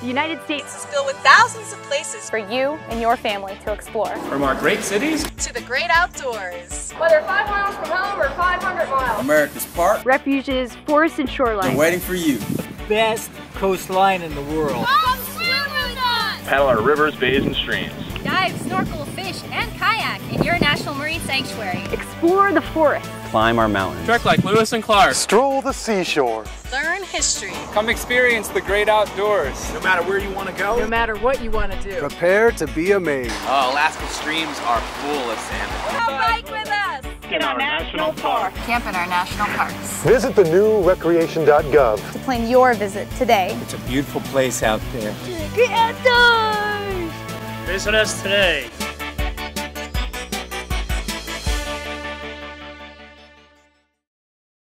The United States is filled with thousands of places for you and your family to explore. From our great cities to the great outdoors. Whether five miles from home or 500 miles. America's Park. Refuges, forests, and shorelines. They're waiting for you. Best coastline in the world. Come swim with us! Paddle our rivers, bays, and streams. Dive, snorkel, fish, and kayak in your National Marine Sanctuary. Explore the forest. Climb our mountains. Trek like Lewis and Clark. Stroll the seashore. Learn history. Come experience the great outdoors. No matter where you want to go. No matter what you want to do. Prepare to be amazed. Oh, Alaska streams are full of salmon. Come bike with us. In our national park. Camp in our national parks. Visit the new recreation.gov to plan your visit today. It's a beautiful place out there. To great outdoors. Visit us today.